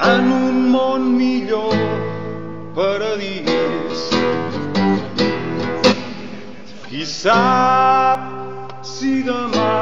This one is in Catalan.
en un món millor paradís. Qui sap si demà